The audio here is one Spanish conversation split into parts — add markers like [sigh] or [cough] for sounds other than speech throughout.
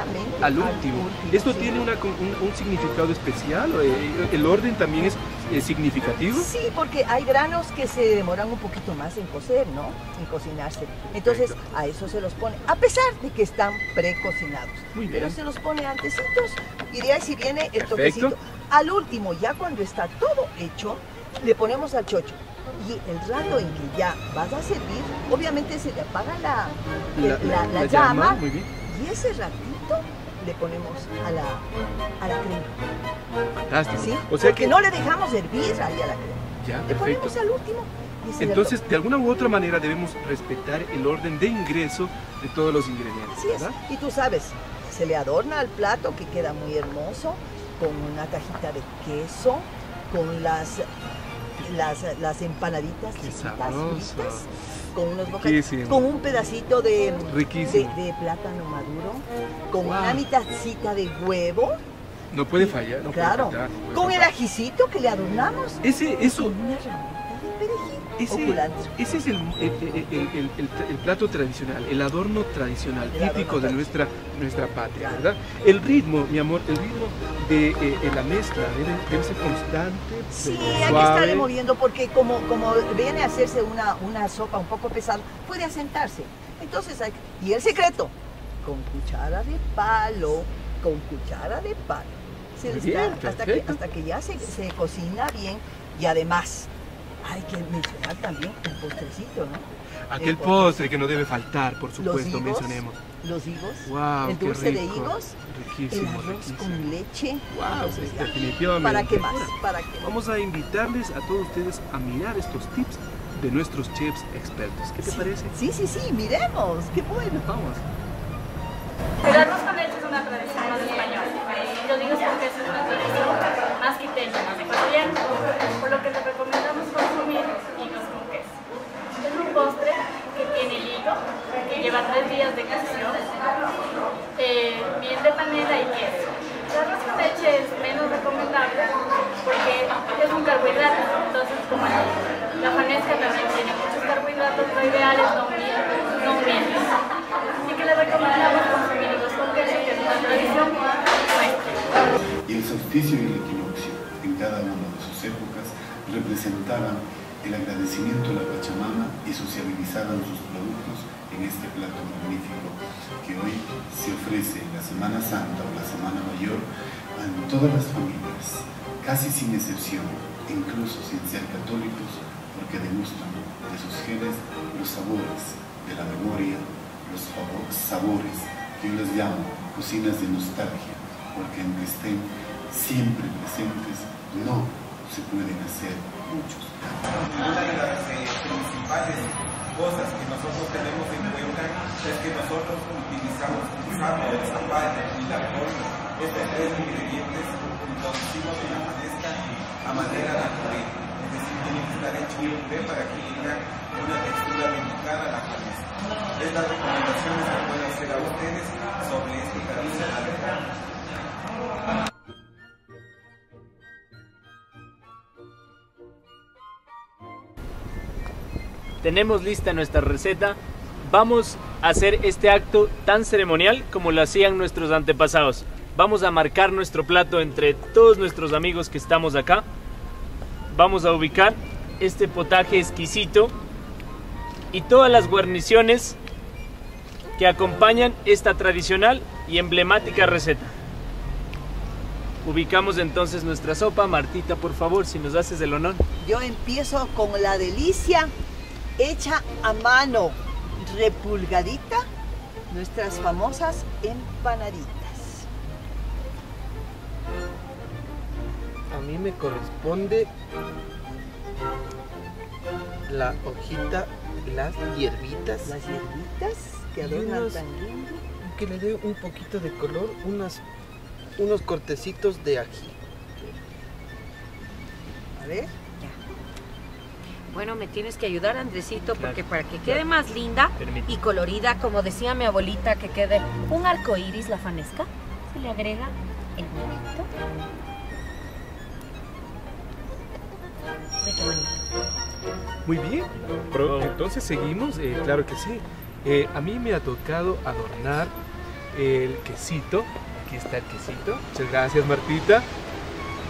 Exactamente. Al último. ¿Esto sí. tiene una un, un significado especial? Eh, ¿El orden también es eh, significativo? Sí, porque hay granos que se demoran un poquito más en cocer, ¿no? En cocinarse. Entonces, Perfecto. a eso se los pone, a pesar de que están precocinados. Muy Pero bien. se los pone antecitos y de ahí si viene el Perfecto. toquecito. Al último, ya cuando está todo hecho, le ponemos al chocho. Y el rato en que ya vas a servir, obviamente se le apaga la, llama y ese ratito le ponemos a la, a la crema. Fantástico. ¿sí? O sea Porque que no le dejamos hervir ahí a la crema. ya, Le perfecto. ponemos al último. Entonces, de alguna u otra manera debemos respetar el orden de ingreso de todos los ingredientes, Así es. ¿verdad? Y tú sabes, se le adorna al plato que queda muy hermoso con una cajita de queso, con las las, las empanaditas Qué chiquitas, fritas, con unos bocadillos, con un pedacito de, Riquísimo. de, de plátano maduro, con Wow. una mitadcita de huevo, No puede fallar, no claro, puede faltar. no puede con el ajicito que le adornamos, Ese, eso, con una ramita de perejil ese, ese es el, el, plato tradicional, el adorno tradicional, adorno típico de nuestra, nuestra patria, ¿verdad? El ritmo, mi amor, el ritmo de eh, eh, la mezcla debe, debe ser constante, Sí, hay que estarle moviendo porque como, como viene a hacerse una, una sopa un poco pesada, puede asentarse. Entonces, hay, y el secreto, con cuchara de palo, con cuchara de palo. Se bien, hasta que, hasta que ya se, se cocina bien y además hay que mencionar también el postrecito, ¿no? Aquel el postre que no debe faltar, por supuesto, higos, mencionemos. Los higos, Wow, el dulce de higos, riquísimo, el arroz riquísimo. con leche. Wow, Entonces, ya, definitivamente. ¿Para qué más? ¿Para qué más? Vamos a invitarles a todos ustedes a mirar estos tips de nuestros chefs expertos. ¿Qué te Sí, parece? Sí, sí, sí, miremos, qué bueno. Vamos. El arroz con leche es una tradición más española. Yo digo porque es una tradición más quiteña, más ecuatoriana, por lo que te recomendamos consumir higos con queso. Es un postre que tiene el higo, que de cocción, eh, miel de panela y queso. El arroz con leche es menos recomendable porque es un carbohidrato, entonces como la, la fanesca también tiene muchos carbohidratos, lo ideal es no miel, no miel. Así que les recomendamos consumir higos con queso, que es una tradición y el solsticio y el equinoccio en cada una de sus épocas representaban el agradecimiento a la Pachamama y sociabilizaban sus productos en este plato magnífico que hoy se ofrece en la Semana Santa o la Semana Mayor a todas las familias, casi sin excepción, incluso sin ser católicos, porque degustan de sus genes los sabores de la memoria, los sabores que yo les llamo cocinas de nostalgia, porque aunque estén siempre presentes, no se pueden hacer muchos. Una de las eh, principales cosas que nosotros tenemos en cuenta es que nosotros utilizamos, usamos esta parte y la forma, estos tres ingredientes los hicimos en la manesca a manera natural. Es decir, tiene que estar hecho para que tenga una textura delicada a la manesca. Es las recomendaciones que puedo hacer a ustedes sobre este tradicional. Tenemos lista nuestra receta. Vamos a hacer este acto tan ceremonial como lo hacían nuestros antepasados. Vamos a marcar nuestro plato entre todos nuestros amigos que estamos acá. Vamos a ubicar este potaje exquisito y todas las guarniciones que acompañan esta tradicional y emblemática receta. Ubicamos entonces nuestra sopa. Martita, por favor, si nos haces el honor. Yo empiezo con la delicia hecha a mano, repulgadita, nuestras famosas empanaditas. A mí me corresponde la hojita, las hierbitas, Las hierbitas que adornan unos- tan lindo. que le dé un poquito de color, unas, unos cortecitos de ají. A ver, Bueno, me tienes que ayudar, Andresito, Claro, porque para que quede más linda y colorida, como decía mi abuelita, que quede un arco iris, la fanesca, se le agrega el qué bonito. Muy bien. Entonces seguimos, eh, claro que sí. Eh, a mí me ha tocado adornar el quesito. Aquí está el quesito. Muchas gracias, Martita.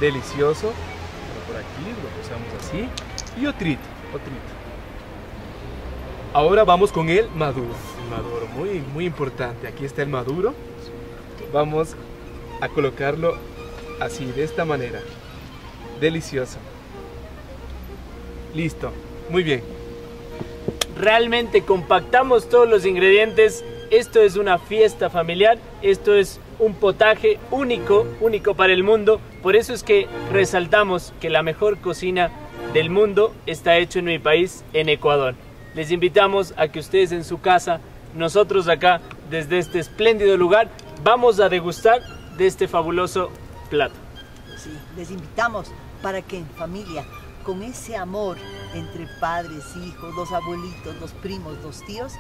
Delicioso. Por aquí lo posamos así. Y otrito, otrito. Ahora vamos con el maduro. Maduro, muy, muy importante. Aquí está el maduro. Vamos a colocarlo así, de esta manera. Delicioso. Listo. Muy bien. Realmente compactamos todos los ingredientes. Esto es una fiesta familiar. Esto es un potaje único, único para el mundo. Por eso es que resaltamos que la mejor cocina del mundo está hecho en mi país, en Ecuador. Les invitamos a que ustedes en su casa, nosotros acá, desde este espléndido lugar, vamos a degustar de este fabuloso plato. Sí, les invitamos para que en familia, con ese amor entre padres, hijos, los abuelitos, los primos, los tíos,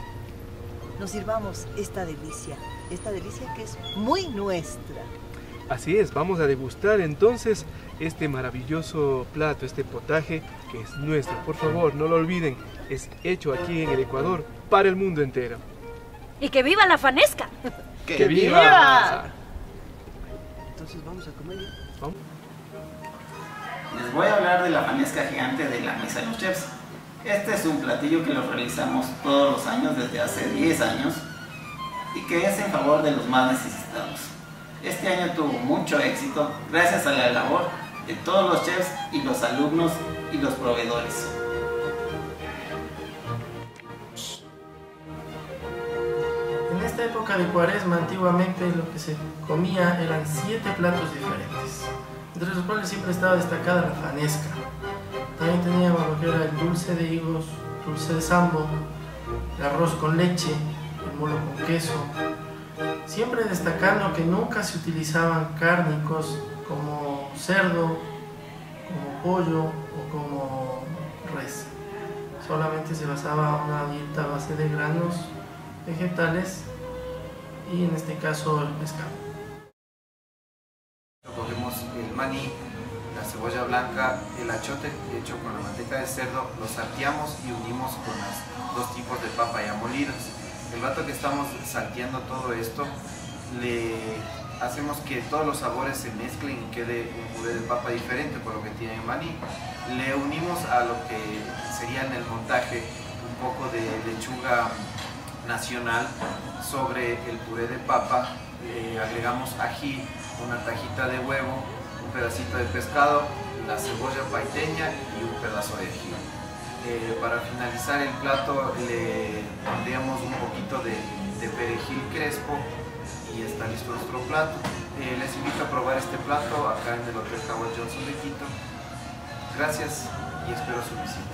nos sirvamos esta delicia, esta delicia que es muy nuestra. Así es, vamos a degustar entonces este maravilloso plato, este potaje que es nuestro. Por favor, no lo olviden, es hecho aquí en el Ecuador para el mundo entero. ¡Y que viva la fanesca! [laughs] ¡Que, viva! Entonces vamos a comer ya. Vamos. Les voy a hablar de la fanesca gigante de la mesa de los chefs. Este es un platillo que lo realizamos todos los años desde hace 10 años y que es en favor de los más necesitados. Este año tuvo mucho éxito gracias a la labor de todos los chefs y los alumnos y los proveedores. En esta época de cuaresma, antiguamente lo que se comía eran siete platos diferentes, entre los cuales siempre estaba destacada la fanesca. También teníamos lo que era el dulce de higos, dulce de sambo, el arroz con leche, el molo con queso. Siempre destacando que nunca se utilizaban cárnicos como cerdo, como pollo o como res. Solamente se basaba una dieta a base de granos vegetales y en este caso el pescado. Cogemos el maní, la cebolla blanca, el achote hecho con la manteca de cerdo, lo salteamos y unimos con los dos tipos de papa ya molidas. El rato que estamos salteando todo esto, le hacemos que todos los sabores se mezclen y quede un puré de papa diferente por lo que tiene maní. Le unimos a lo que sería en el montaje un poco de lechuga nacional sobre el puré de papa, eh, agregamos ají, una tajita de huevo, un pedacito de pescado, la cebolla paiteña y un pedazo de ají. Eh, para finalizar el plato le pondríamos un poquito de, de perejil crespo y está listo nuestro plato. Eh, les invito a probar este plato acá en el Hotel Howard Johnson de Quito. Gracias y espero su visita.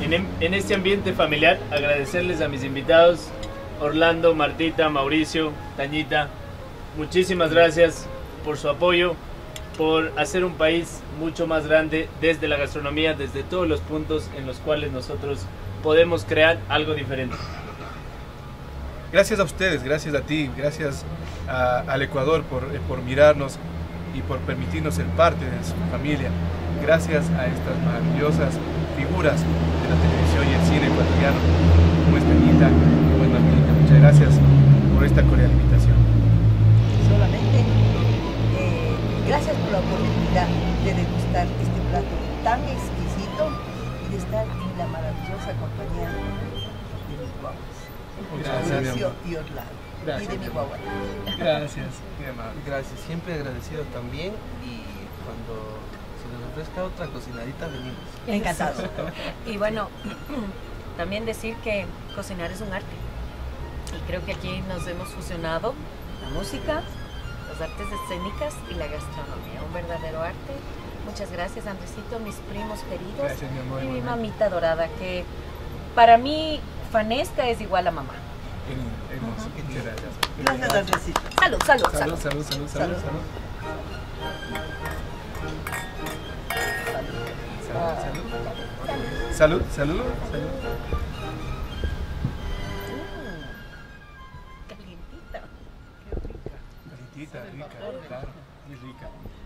En, en este ambiente familiar, agradecerles a mis invitados, Orlando, Martita, Mauricio, Tañita. Muchísimas gracias por su apoyo, por hacer un país mucho más grande desde la gastronomía, desde todos los puntos en los cuales nosotros podemos crear algo diferente. Gracias a ustedes, gracias a ti, gracias a- al Ecuador por, eh, por mirarnos y por permitirnos ser parte de su familia. Gracias a estas maravillosas figuras de la televisión y el cine ecuatoriano, como es Tañita, como es Martita. Muchas gracias por esta cordial invitación. Solamente gracias por la oportunidad de degustar este plato tan exquisito y de estar en la maravillosa compañía de mis guaguas. Gracias, y Orlando. Gracias, y de mi guagua. [laughs] Gracias. Siempre agradecido también y cuando se nos ofrezca otra cocinadita venimos. Encantados. [laughs] Y bueno, [clears throat] también decir que cocinar es un arte. Y creo que aquí nos hemos fusionado la música, las artes escénicas y la gastronomía. Un verdadero arte. Muchas gracias, Andresito, mis primos queridos. Gracias, mi amor, Y mi mamita dorada, que para mí, Fanesca es igual a mamá. Qué lindo, hermoso. Gracias. Gracias, Andresito. Salud, salud, Salud, salud. salud, salud, salud, Salud. salud. Salud, salud, salud,